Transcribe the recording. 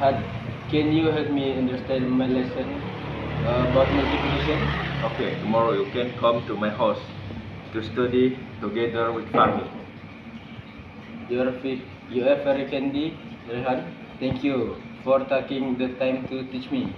Had, can you help me understand my lesson uh, about multiplication? Okay, tomorrow you can come to my house to study together with family. You are, you are very candy, Rehan. Thank you for taking the time to teach me.